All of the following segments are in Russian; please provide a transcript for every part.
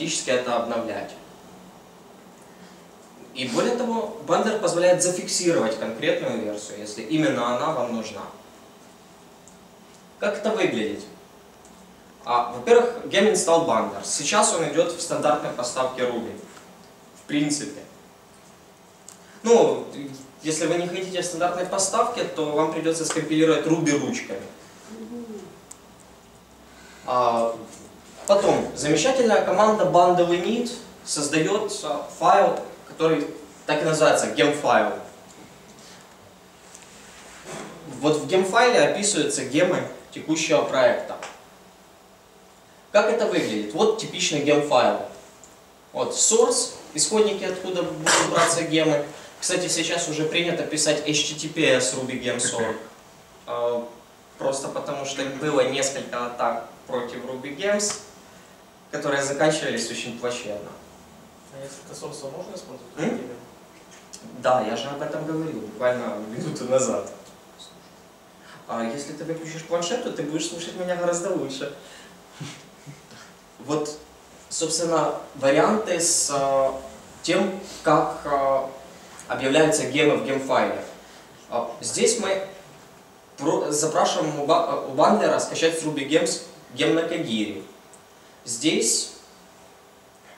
автоматически это обновлять. И более того, бандер позволяет зафиксировать конкретную версию, если именно она вам нужна. Как это выглядит? А, Во-первых, gem install bundler. Сейчас он идет в стандартной поставке Ruby. В принципе. Ну, если вы не хотите стандартной поставки, то вам придется скомпилировать Ruby ручками. А, потом, замечательная команда bundle init создает файл, который так и называется, gem-файл. Вот в гем-файле описываются гемы текущего проекта. Как это выглядит? Вот типичный гем-файл. Вот source, исходники, откуда будут браться гемы. Кстати, сейчас уже принято писать HTTPS Ruby Gems а, Просто потому, что было несколько атак против Ruby Gems, которые заканчивались очень плачевно. А несколько source можно использовать? М? Да, я же об этом говорил буквально минуту назад. А если ты выключишь планшет, то ты будешь слушать меня гораздо лучше. Вот, собственно, варианты с а, тем, как а, объявляются гемы в гемфайле. А, Здесь мы про- запрашиваем у, ба- у бандлера скачать с Ruby Gems гем на Кагире. Здесь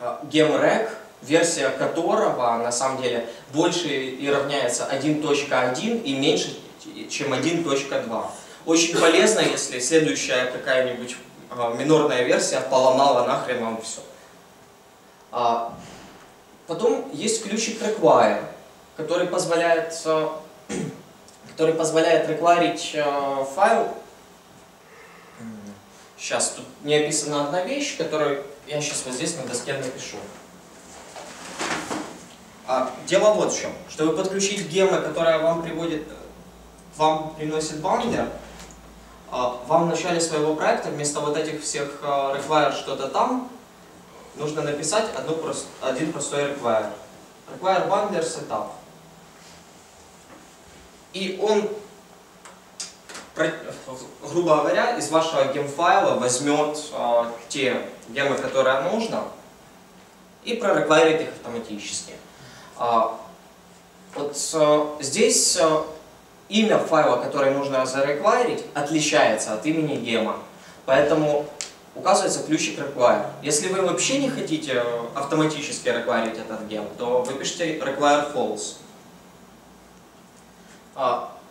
а, GemRec, версия которого на самом деле больше и равняется 1.1 и меньше, чем 1.2. Очень полезно, если следующая какая-нибудь а, минорная версия поломала нахрен вам все. Потом есть ключик require, который позволяет, который позволяет рекварить файл. Сейчас тут не описана одна вещь, которую я сейчас вот здесь на доске напишу. А, дело вот в чем. Чтобы подключить гемы, которые вам приводит, вам приносит бандер, а, вам в начале своего проекта вместо вот этих всех э, require что-то там, нужно написать одну, один простой require. Require bundler setup. И он, грубо говоря, из вашего гемфайла возьмет э, те гемы, которые нужно, и прореквайрит их автоматически. А, вот э, здесь э, имя файла, который нужно зареквайрить, отличается от имени гема. Поэтому указывается ключик require. Если вы вообще не хотите э, автоматически реквайрить этот гем, то вы пишете require false.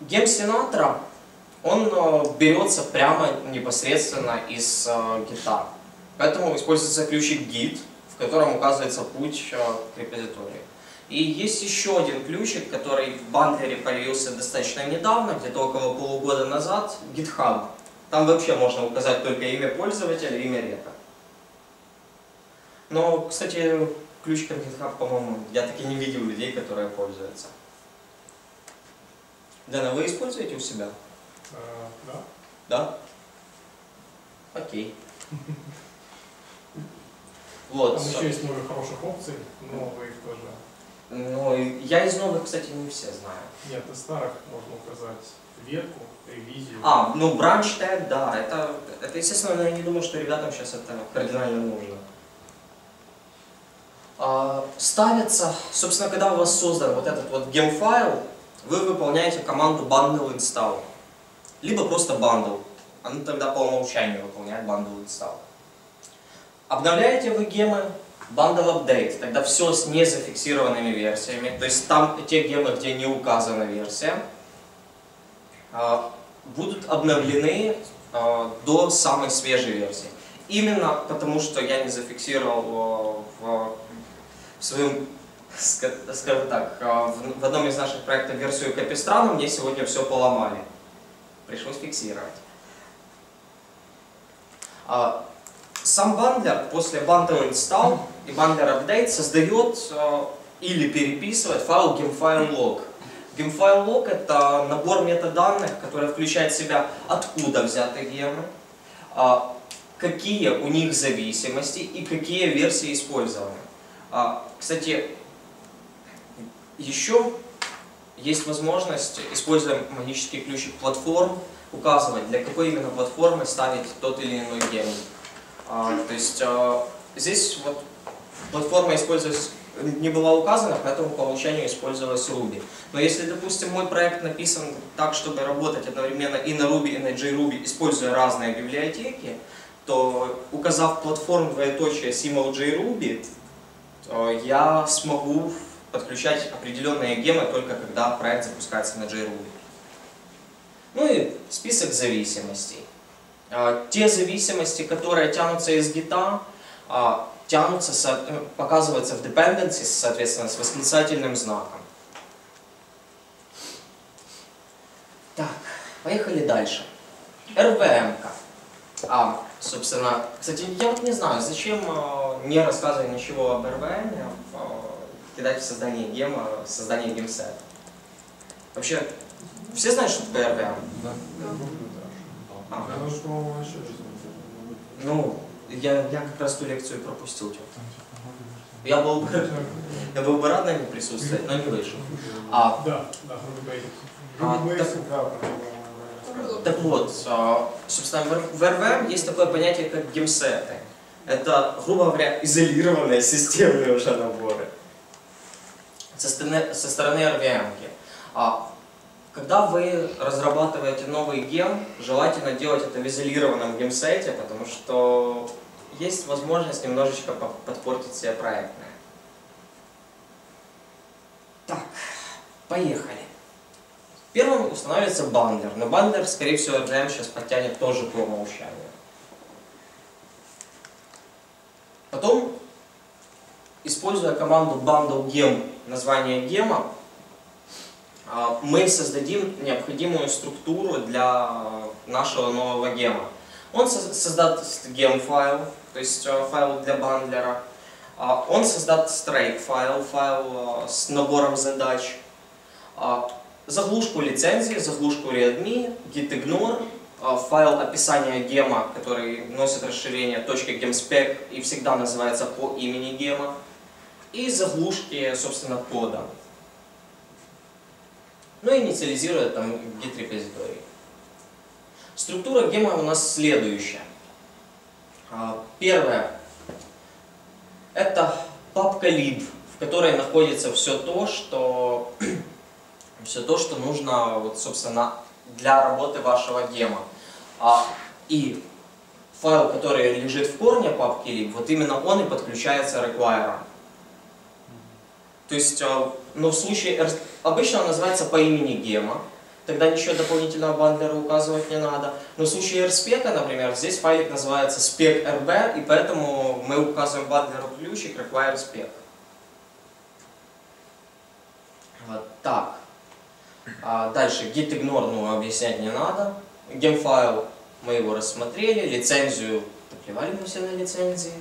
Гем Sinatra, он э, берется прямо непосредственно из э, гита. Поэтому используется ключик git, в котором указывается путь э, к репозиторию. И есть еще один ключик, который в бандлере появился достаточно недавно, где-то около полугода назад, GitHub. Там вообще можно указать только имя пользователя и имя репа. Но, кстати, ключиком GitHub, по-моему, я таки не видел людей, которые пользуются. Дана, вы используете у себя? Э, Да. Да? Окей. Вот. Там еще есть много хороших опций, но вы их тоже... Ну, я из новых, кстати, не все знаю. Нет, из старых можно указать ветку, ревизию. А, ну, бранч тег, да, это, это естественно, но я не думаю, что ребятам сейчас это кардинально нужно. А, ставится, собственно, когда у вас создан вот этот вот гемфайл, вы выполняете команду bundle install. Либо просто bundle. Она тогда по умолчанию выполняет bundle install. Обновляете вы гемы, bundle update, тогда все с незафиксированными версиями. То есть там те гемы, где не указана версия, а, будут обновлены а, до самой свежей версии. Именно потому, что я не зафиксировал а, в, в своем, ска- скажем так, в одном из наших проектов версию Капистрана, мне сегодня все поломали. Пришлось фиксировать. А, Сам бандлер после bundle install и bundler update создает а, или переписывает файл gemfile.log. Gemfile.log это набор метаданных, который включает в себя откуда взяты гемы, а, какие у них зависимости и какие версии использованы. Кстати, еще есть возможность, используя магический ключик платформ, указывать, для какой именно платформы ставить тот или иной гем. А, То есть а, здесь вот платформа использовалась, не была указана, поэтому по умолчанию использовалась Ruby. Но если, допустим, мой проект написан так, чтобы работать одновременно и на Ruby, и на JRuby, используя разные библиотеки, то указав платформу двоеточие symbol JRuby, я смогу подключать определенные гемы только когда проект запускается на JRuby. Ну и список зависимостей. А, Те зависимости, которые тянутся из гита, а, тянутся, э, показываются в dependencies, соответственно, с восклицательным знаком. Так, поехали дальше. -ка. А, собственно, кстати, я вот не знаю, зачем, э, не рассказывая ничего об э, кидать в создание гема, в создание гемсета. Вообще, все знают, что такое? А. По-моему, еще что-то. Ну, я, я как раз ту лекцию пропустил. чё. Я был, бы- я был бы рад на ней присутствовать, но не вышел. А, Да, да. А, так- да, Так вот, а, собственно, в Р- в RVM есть такое понятие, как гемсеты. Это, грубо говоря, изолированные системные уже наборы. Со стороны, со стороны RVM. А, когда вы разрабатываете новый гем, желательно делать это в изолированном гемсете, потому что есть возможность немножечко по- подпортить себе проектное. Так, поехали. Первым устанавливается бандлер, но бандлер, скорее всего, RVM сейчас подтянет тоже по умолчанию. Потом, используя команду bundle-gem, название гема, а, мы создадим необходимую структуру для нашего нового гема. Он со- создаст гем-файл, то есть э, файл для бандлера. А, Он создаст strake-файл, файл э, с набором задач. А, Заглушку лицензии, заглушку readme, gitignore, а, файл описания гема, который носит расширение .gemspec и всегда называется по имени гема, и заглушки, собственно, кода. Ну и инициализирует там git репозиторий. Структура гема у нас следующая. А, Первое. Это папка lib, в которой находится все то, что все то, что нужно, вот, собственно, для работы вашего гема. А, и файл, который лежит в корне папки lib, вот именно он и подключается require. То есть, а, но в случае, обычно он называется по имени гема, тогда ничего дополнительного бандлера указывать не надо. Но в случае RSpec, например, здесь файлик называется spec.rb, и поэтому мы указываем бандлеру ключик require spec. Вот так. А дальше gitignore, ну, объяснять не надо. Гемфайл мы его рассмотрели, лицензию, наплевали мы все на лицензии.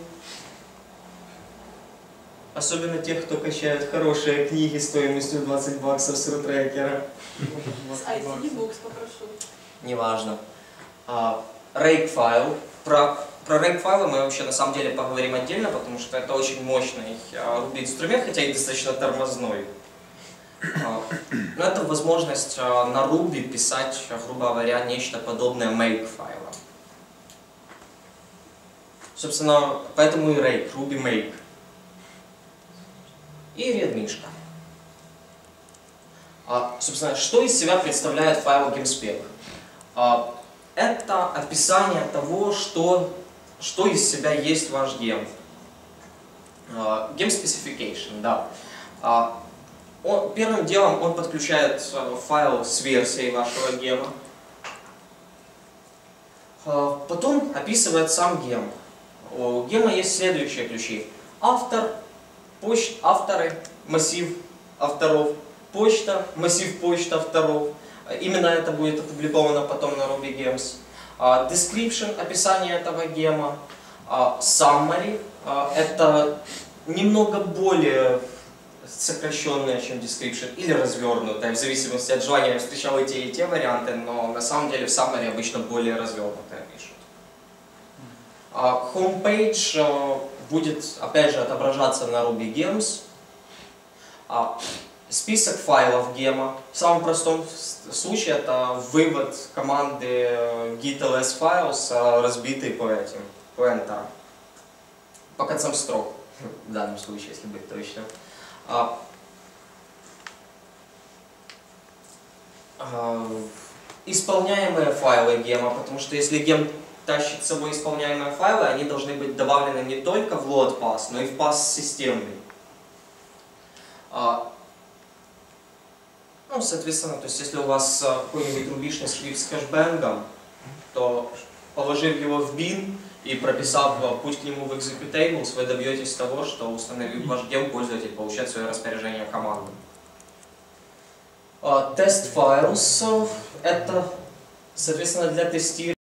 Особенно тех, кто качает хорошие книги стоимостью 20 баксов с рутрекера. С IT-букс попрошу. Неважно. А, rake файл. Про, про rake файлы мы вообще на самом деле поговорим отдельно, потому что это очень мощный а, Ruby инструмент, хотя и достаточно тормозной. А, Но это возможность а, на Ruby писать, а, грубо говоря, нечто подобное make файла. Собственно, поэтому и rake, Ruby make. И редмишка. А, собственно, что из себя представляет файл GameSpec? А, это описание того, что, что из себя есть ваш гем. А, Game Specification, да. А, он- первым делом он подключает а, файл с версией вашего гема. А, Потом описывает сам гем. У гема есть следующие ключи. Автор, почт, авторы, массив авторов, почта, массив почт авторов. Именно это будет опубликовано потом на Ruby Gems. А, Description, описание этого гема. А, Summary, а, это немного более сокращенное, чем description, или развернутое, в зависимости от желания. Я встречал и те, и те варианты, но на самом деле в summary обычно более развернутое пишут. Homepage будет, опять же, отображаться на Ruby Gems. А, Список файлов гема. В самом простом случае это вывод команды э, git ls с, э, разбитый по этим, по enter, по концам строк. в данном случае, если быть точным. А, а, исполняемые файлы гема, потому что если гем тащит с собой исполняемые файлы, они должны быть добавлены не только в load pass, но и в pass системный. А, ну, соответственно, то есть если у вас а, какой-нибудь рубишный скрипт с хэшбэнгом, то положив его в bin и прописав а, путь к нему в executables, вы добьетесь того, что установив ваш гем, пользователь получает свое распоряжение команду. А, Тест files — это, соответственно, для тестирования